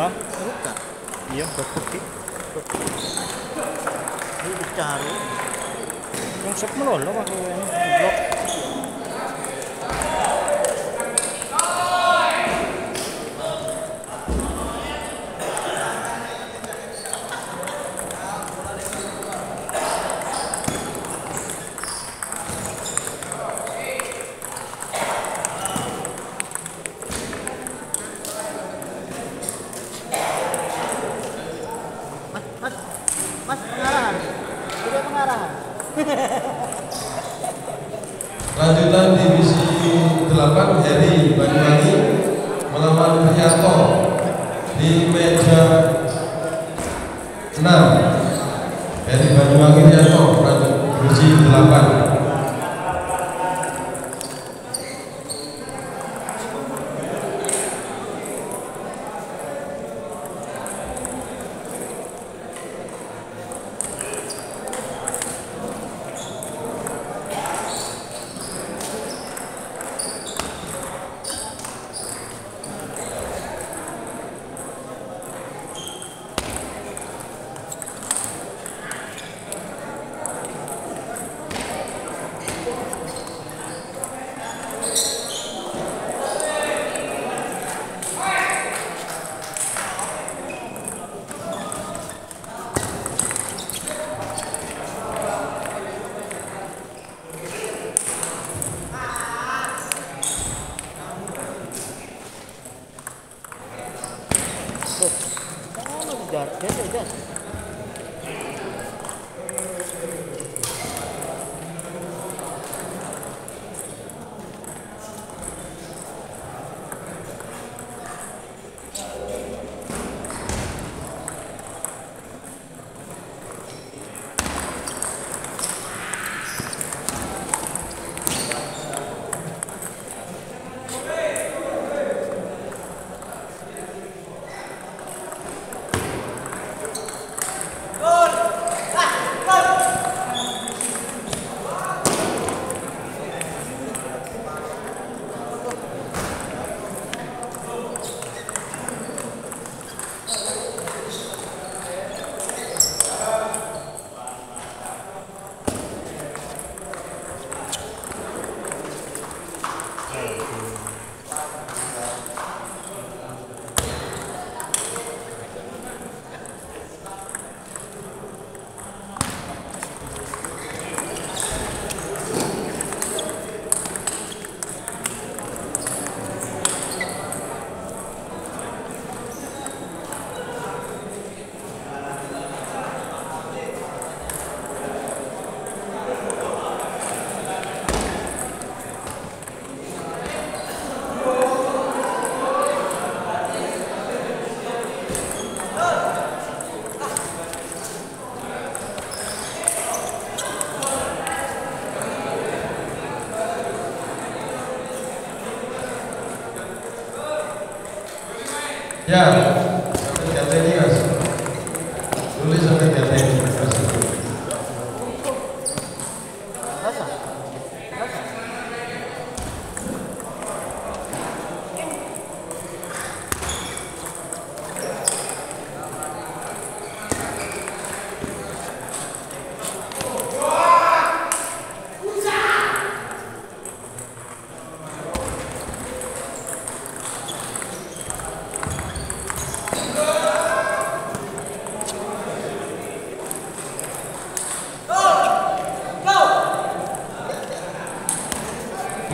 Diba? Ha? Heruka. Iya, berpeki. Ini bicara. Konsep melolo, Pak. Ano, Blok. Ya,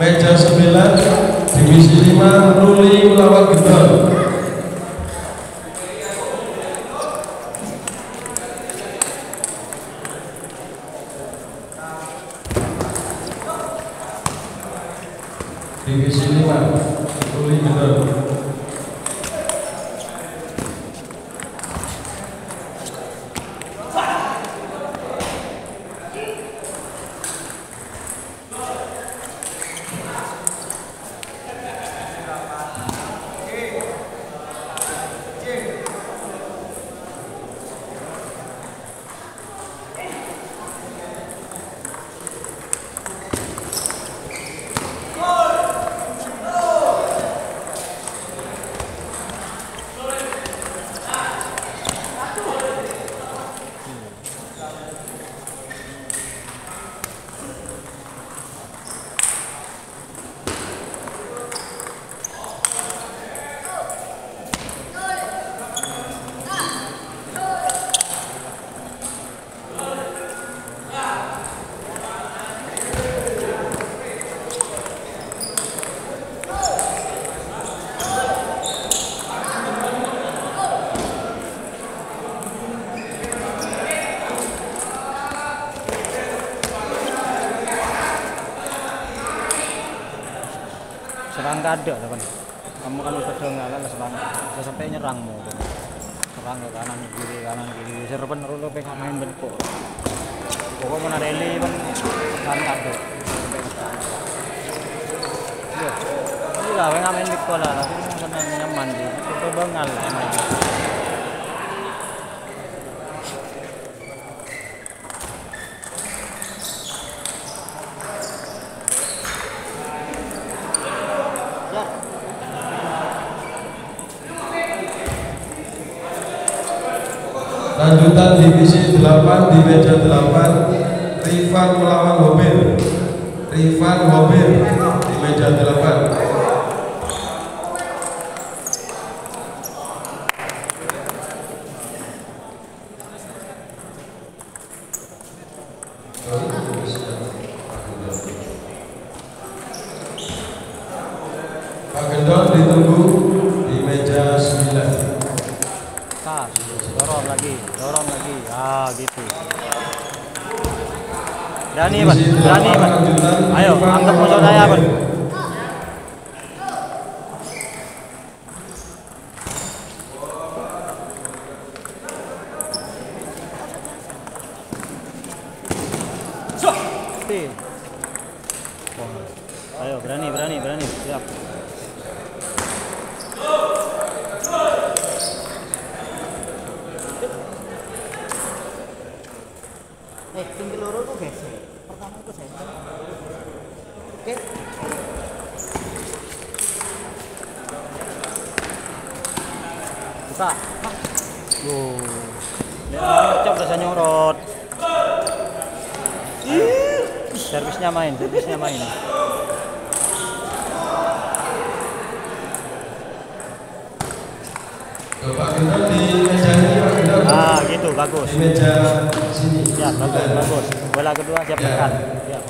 Meja 9, divisi 5, Ruli melawan Gendol. Divisi 5, Ruli Gendol. Kada lah kan. Kamu kan udah sudah ngalah lah serang udah sampai nyerangmu kan. serang ke kanan kiri kanan kiri. Serban rulu pengen main bentuk pokoknya mana rally kan serang kada iya. Iya pengen main di sekolah tapi kan nyaman sih. Itu bangal lah Lanjutan divisi 8 di meja 8 Rifan melawan Hobir Rifan Hobir di meja 8 Pak Gendon ditunggu di meja 9 tas dorong lagi dorong lagi ah gitu berani ban Divisi berani 8 ban lanjutan ayo Rifan anggap musuh melawan saya ban Hobir. Pasti. Wah. Ayo berani berani berani siap. Eh, tinggi loro tuh gesek. Pertama itu saya. Oke. Buka. Lihat cocok rasanya nyorot. Servisnya main, servisnya main. Ah, gitu bagus. di meja sini Siap, bagus, bagus. Bola kedua siap Ya. tekan. Siap.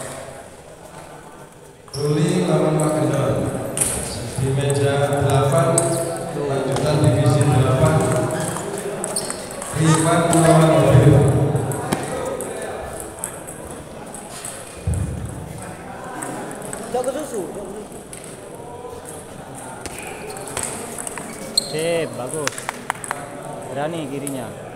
Ruli lawan Pak Gendon di meja 8 lanjutan divisi 8 Rifan melawan Hobir Jauh ke susu. jauh ke susu. Sip, bagus. Berani kirinya.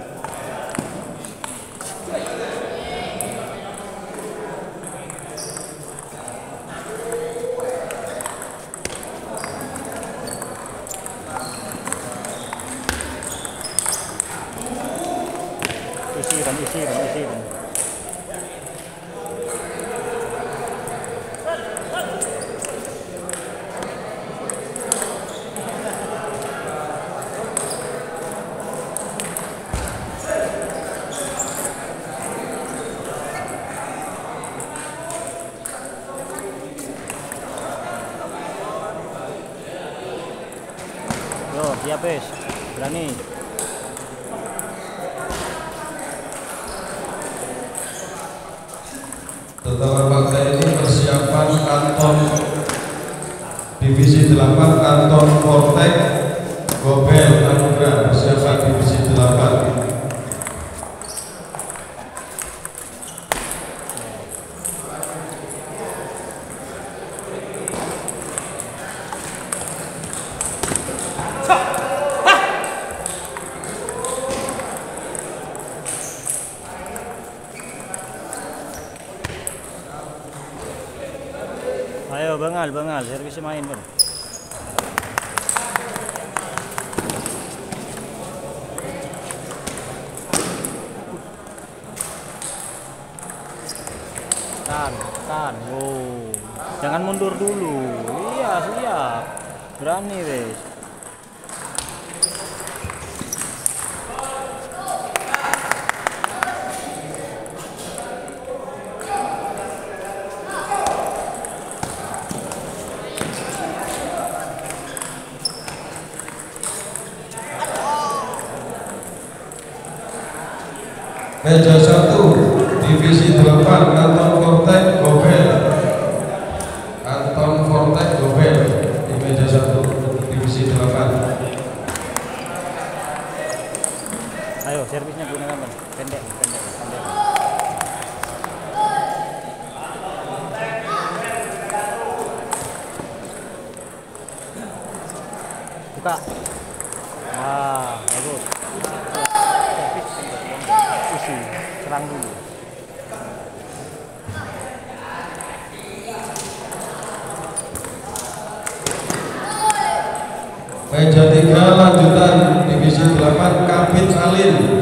Siap wes berani. Tentara Partai ini persiapan kantor Divisi 8 kantor Fortek main bang Tahan, tahan. Wow. Jangan mundur dulu. Iya, siap. Berani, wes. Meja 1 Divisi 8 Anton Fortek Gobel Anton Fortek Gobel di meja 1 Divisi 8 Ayo, servisnya gunakan, Bang. Pendek, pendek, pendek. Buka. Ah, bagus. Servis pendek. Isi, serang dulu. Meja 3 lanjutan Divisi 8 Kapit Alin